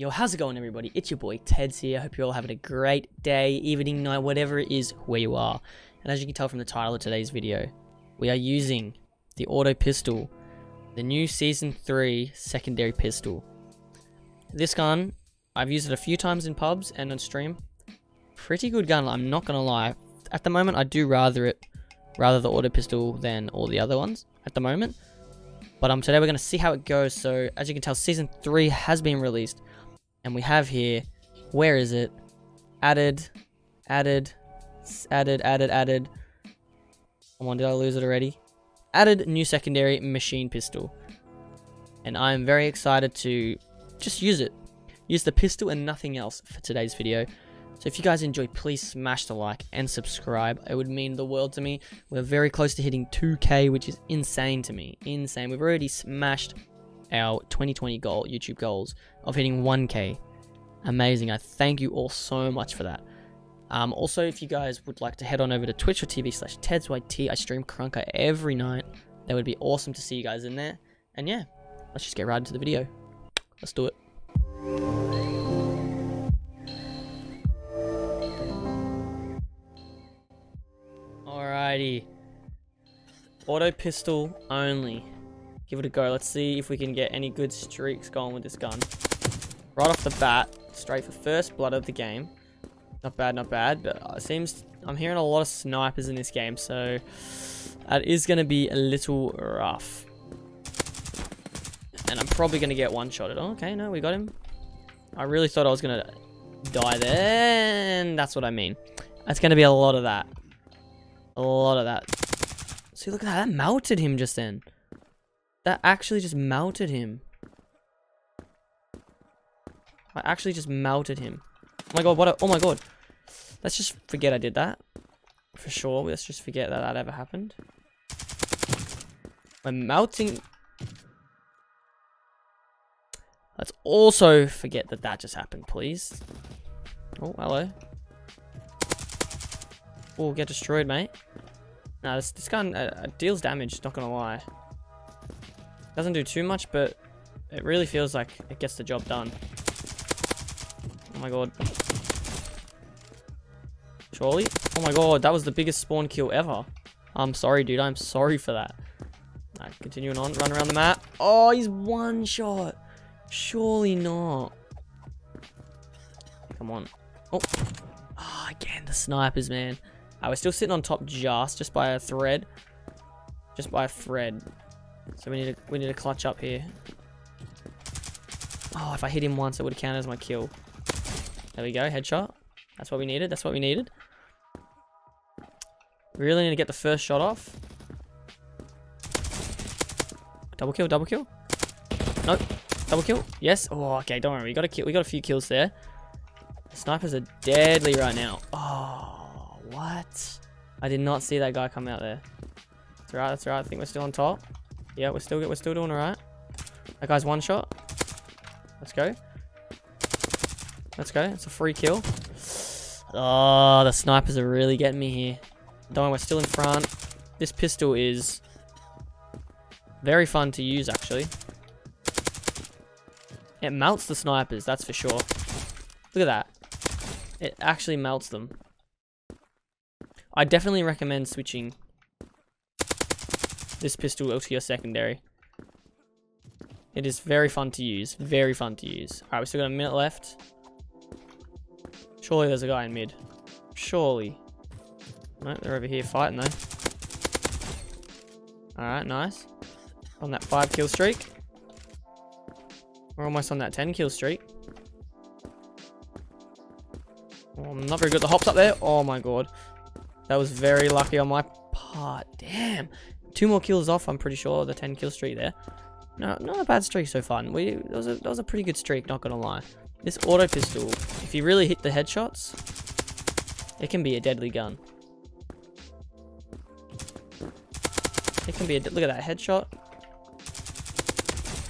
Yo, how's it going, everybody? It's your boy Teds here. I hope you're all having a great day, evening, night, whatever it is where you are. And as you can tell from the title of today's video, we are using the auto pistol, the new season 3 secondary pistol. This gun, I've used it a few times in pubs and on stream. Pretty good gun, I'm not gonna lie. At the moment, I do rather it, rather the auto pistol than all the other ones at the moment. But um, today we're gonna see how it goes. So as you can tell, season 3 has been released. And we have here, where is it? Added, added, added, added, added. Come on, did I lose it already? Added new secondary machine pistol. And I'm very excited to just use it. Use the pistol and nothing else for today's video. So if you guys enjoy, please smash the like and subscribe. It would mean the world to me. We're very close to hitting 2k, which is insane to me. Insane. We've already smashed our 2020 goal, YouTube goals of hitting 1k. Amazing. I thank you all so much for that. Um, also, if you guys would like to head on over to Twitch or TV slash TedsYT, I stream Krunker every night. That would be awesome to see you guys in there. And yeah, let's just get right into the video. Let's do it. Alrighty. Auto pistol only give it a go. Let's see if we can get any good streaks going with this gun. Right off the bat, straight for first blood of the game. Not bad, not bad, but uh, it seems I'm hearing a lot of snipers in this game, so that is going to be a little rough. And I'm probably going to get one-shotted. Oh, okay, no, we got him. I really thought I was going to die there, and that's what I mean. That's going to be a lot of that. A lot of that. See, look at that. That melted him just then. That actually just melted him. I actually just melted him. Oh my god, what a- oh my god. Let's just forget I did that. For sure, let's just forget that that ever happened. I'm melting... Let's also forget that that just happened, please. Oh, hello. Oh, get destroyed, mate. Nah, this, this gun uh, deals damage, not gonna lie. Doesn't do too much, but it really feels like it gets the job done. Oh my god. Surely? Oh my god, that was the biggest spawn kill ever. I'm sorry, dude. I'm sorry for that. Continuing on. Run around the map. Oh, he's one shot. Surely not. Come on. Oh. Oh, again, the snipers, man. Ah, I was still sitting on top just, just by a thread. Just by a thread. So we need to we need to clutch up here. Oh, if I hit him once, it would count as my kill. There we go, headshot. That's what we needed. That's what we needed. Really need to get the first shot off. Double kill, double kill. Nope. Double kill. Yes. Oh, okay. Don't worry. We got a kill. We got a few kills there. The snipers are deadly right now. Oh, what? I did not see that guy come out there. That's right. That's right. I think we're still on top. Yeah, we're still we're still doing alright. That guy's one shot. Let's go. Let's go. It's a free kill. Oh, the snipers are really getting me here. Don't we're still in front. This pistol is very fun to use, actually. It melts the snipers, that's for sure. Look at that. It actually melts them. I definitely recommend switching this pistol out to your secondary. It is very fun to use. Very fun to use. Alright, we still got a minute left. Surely there's a guy in mid. Surely. No, they're over here fighting though. Alright, nice. On that 5 kill streak. We're almost on that 10 kill streak. Oh, I'm not very good the hops up there. Oh my god. That was very lucky on my part. Damn. Two more kills off, I'm pretty sure, the 10 kill streak there. No, not a bad streak so far. We that was a that was a pretty good streak, not gonna lie. This auto pistol, if you really hit the headshots, it can be a deadly gun. It can be a look at that headshot.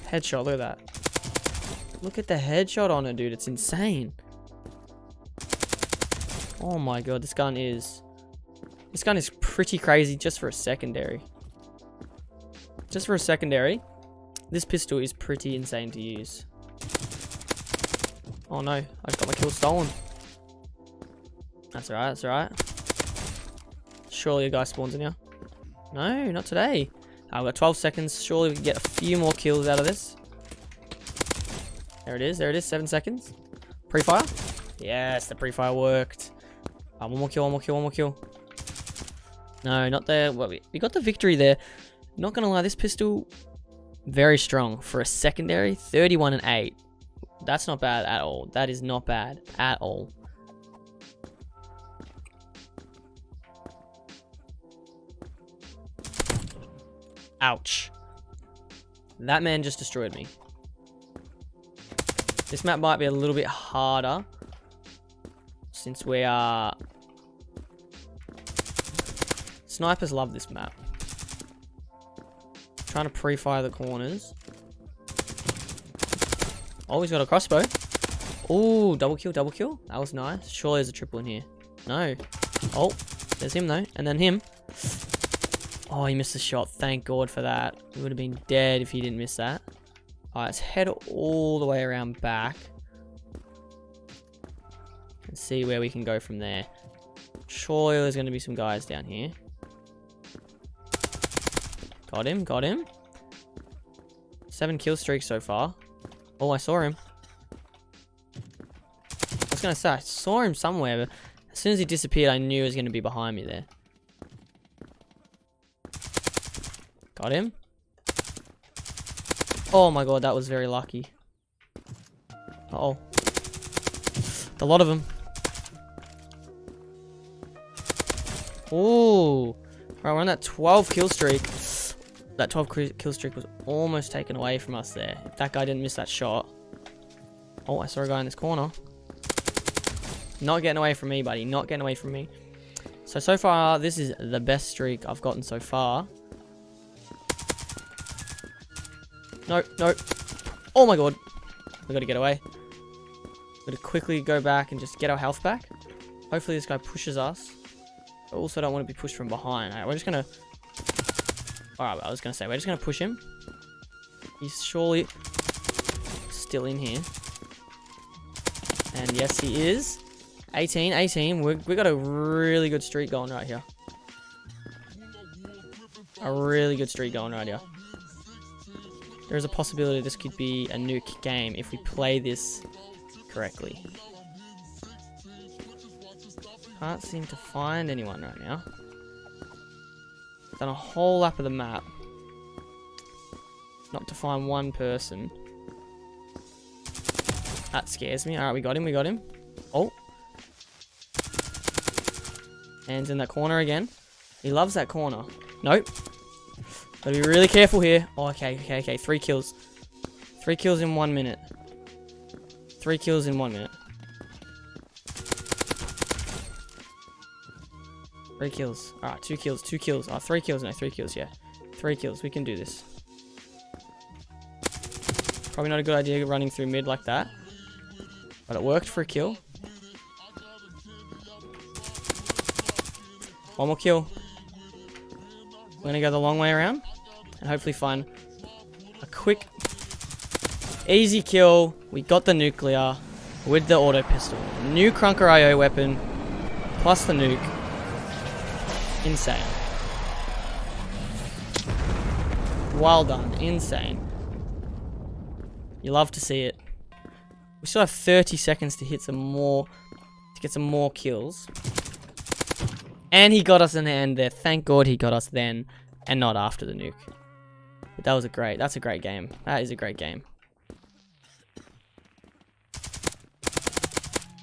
Headshot, look at that. Look at the headshot on it, dude. It's insane. Oh my god, this gun is this gun is pretty crazy just for a secondary. Just for a secondary, this pistol is pretty insane to use. Oh no, I just got my kill stolen. That's alright, that's alright. Surely a guy spawns in here. No, not today. I've got 12 seconds. Surely we can get a few more kills out of this. There it is, there it is, 7 seconds. Pre-fire? Yes, the pre-fire worked. Uh, one more kill, one more kill, one more kill. No, not there. We, we got the victory there. Not gonna lie, this pistol, very strong. For a secondary, 31 and 8. That's not bad at all. That is not bad at all. Ouch. That man just destroyed me. This map might be a little bit harder. Since we are... Snipers love this map. Trying to pre-fire the corners. Oh, he's got a crossbow. Oh, double kill, double kill. That was nice. Surely there's a triple in here. No. Oh, there's him though. And then him. Oh, he missed the shot. Thank God for that. He would have been dead if he didn't miss that. Alright, let's head all the way around back. And see where we can go from there. Surely there's going to be some guys down here. Got him, got him. Seven kill streaks so far. Oh, I saw him. I was to say, I saw him somewhere, but as soon as he disappeared, I knew he was to be behind me there. Got him. Oh my god, that was very lucky. Uh oh A lot of them. Ooh. Right, we're on that 12 kill streak. That 12 kill streak was almost taken away from us there. If that guy didn't miss that shot. Oh, I saw a guy in this corner. Not getting away from me, buddy. Not getting away from me. So, so far, this is the best streak I've gotten so far. No, no. Oh my god. We gotta get away. Gotta quickly go back and just get our health back. Hopefully this guy pushes us. I also don't want to be pushed from behind. Right, we're just gonna... Alright, I was gonna say, we're just gonna push him. He's surely still in here. And yes, he is. 18, 18. we we got a really good streak going right here. A really good streak going right here. There's a possibility this could be a nuke game if we play this correctly. Can't seem to find anyone right now. Done a whole lap of the map. Not to find one person. That scares me. Alright, we got him, we got him. Oh. Hands in that corner again. He loves that corner. Nope. Gotta be really careful here. Oh, okay, okay, okay. Three kills. Three kills in one minute. Three kills in one minute. Three kills. Alright, two kills, two kills. Oh, three kills. No, three kills, yeah. Three kills. We can do this. Probably not a good idea running through mid like that. But it worked for a kill. One more kill. We're gonna go the long way around and hopefully find a quick, easy kill. We got the nuclear with the auto pistol. New Krunker IO weapon plus the nuke. Insane. Well done. Insane. You love to see it. We still have 30 seconds to hit some more, to get some more kills. And he got us in the end there. Thank God he got us then and not after the nuke. But that was a great, that's a great game. That is a great game.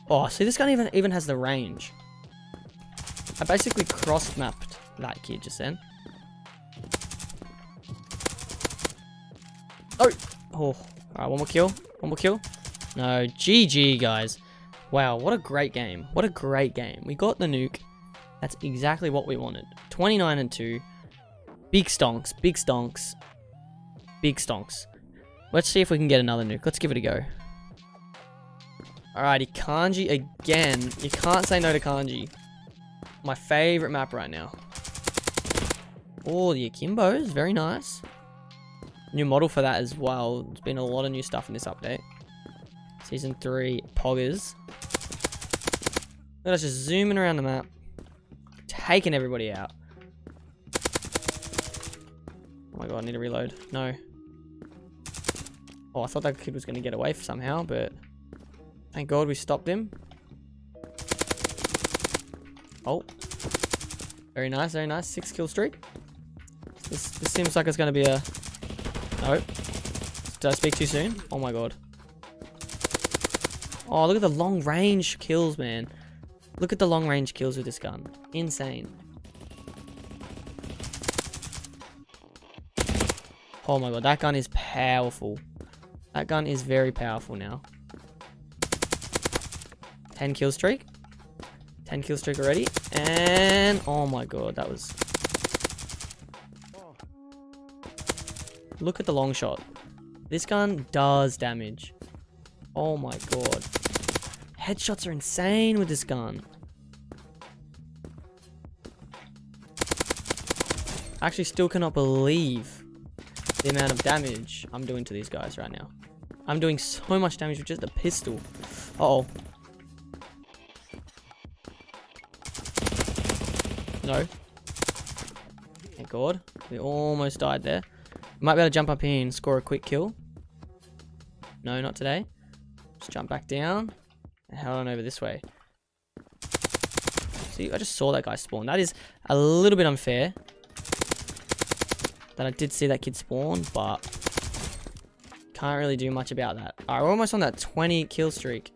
Oh, see this gun even, even has the range. I basically cross-mapped that kid just then. Oh! Oh, alright, one more kill. One more kill. No, GG, guys. Wow, what a great game. What a great game. We got the nuke. That's exactly what we wanted. 29 and 2. Big stonks, big stonks, big stonks. Let's see if we can get another nuke. Let's give it a go. Alrighty, Kanji again. You can't say no to Kanji. My favorite map right now. Oh, the Akimbos. Very nice. New model for that as well. There's been a lot of new stuff in this update. Season 3 Poggers. Let us just zooming around the map. Taking everybody out. Oh my god, I need to reload. No. Oh, I thought that kid was going to get away somehow, but... Thank god we stopped him. Oh. Very nice, very nice. Six kill streak. This, this seems like it's going to be a... No. Did I speak too soon? Oh my god. Oh, look at the long range kills, man. Look at the long range kills with this gun. Insane. Oh my god, that gun is powerful. That gun is very powerful now. 10 kill streak. 10 kill streak already. And, oh my god, that was... Look at the long shot. This gun does damage. Oh my god. Headshots are insane with this gun. I actually still cannot believe the amount of damage I'm doing to these guys right now. I'm doing so much damage with just a pistol. Uh oh No. Thank God. We almost died there. Might be able to jump up here and score a quick kill. No, not today. Just jump back down. And head on over this way. See, I just saw that guy spawn. That is a little bit unfair that I did see that kid spawn, but can't really do much about that. Alright, we're almost on that 20 kill streak.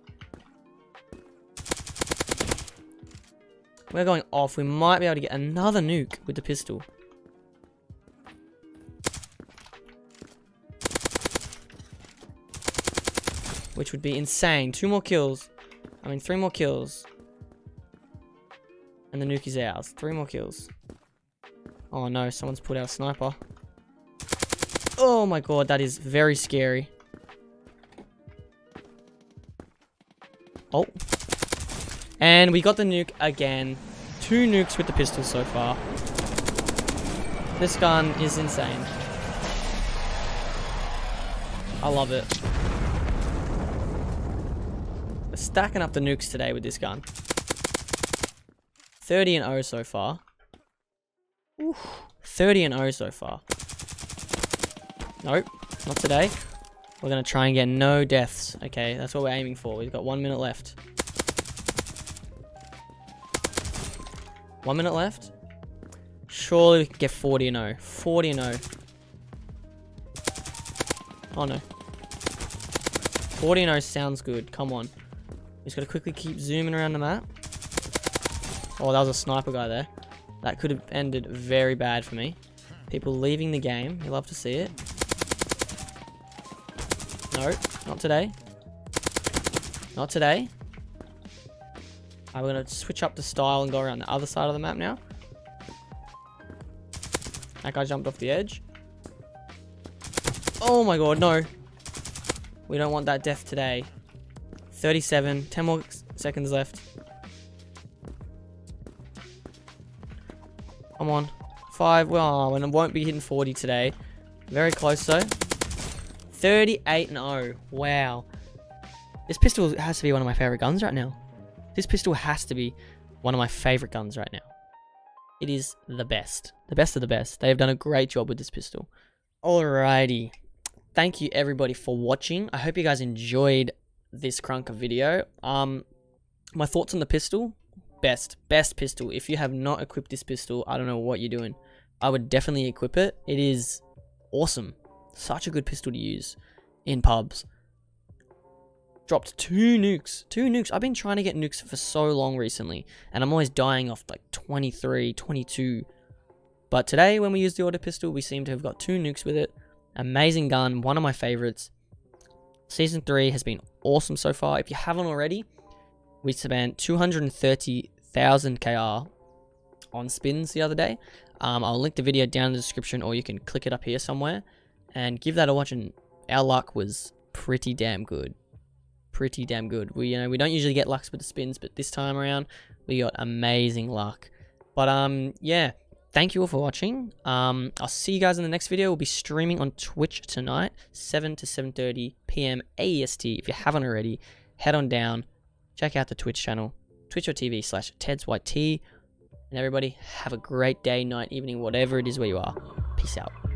We're going off. We might be able to get another nuke with the pistol. Which would be insane. Two more kills. I mean, three more kills. And the nuke is ours. Three more kills. Oh no, someone's put out a sniper. Oh my god, that is very scary. Oh. And we got the nuke again. Two nukes with the pistol so far. This gun is insane. I love it. We're stacking up the nukes today with this gun. 30 and 0 so far. Oof. 30 and 0 so far. Nope, not today. We're going to try and get no deaths. Okay, that's what we're aiming for. We've got one minute left. One minute left. Surely we can get 40 and 0. 40 and 0. Oh no. 40 and 0 sounds good. Come on. Just gotta quickly keep zooming around the map. Oh, that was a sniper guy there. That could have ended very bad for me. People leaving the game. You love to see it. No, not today. Not today. I'm going to switch up the style and go around the other side of the map now. That guy jumped off the edge. Oh my god, no. We don't want that death today. 37, 10 more seconds left. Come on. Five. Well, oh, and it won't be hitting 40 today. Very close though. 38 and 0. Wow. This pistol has to be one of my favorite guns right now. This pistol has to be one of my favorite guns right now. It is the best. The best of the best. They have done a great job with this pistol. Alrighty. Thank you everybody for watching. I hope you guys enjoyed this Krunker video. Um, my thoughts on the pistol best, best pistol. If you have not equipped this pistol, I don't know what you're doing. I would definitely equip it. It is awesome. Such a good pistol to use in pubs. Dropped two nukes. Two nukes. I've been trying to get nukes for so long recently, and I'm always dying off like 23, 22. But today, when we used the auto pistol, we seem to have got two nukes with it. Amazing gun, one of my favorites. Season 3 has been awesome so far. If you haven't already, we spent 230,000 KR on spins the other day. Um, I'll link the video down in the description or you can click it up here somewhere and give that a watch and our luck was pretty damn good. Pretty damn good. We you know we don't usually get lucks with the spins, but this time around we got amazing luck. But um yeah, thank you all for watching. Um, I'll see you guys in the next video. We'll be streaming on Twitch tonight, 7 to 7.30 p.m. AEST. If you haven't already, head on down, check out the Twitch channel, twitch.tv slash tedsyt. And everybody, have a great day, night, evening, whatever it is where you are. Peace out.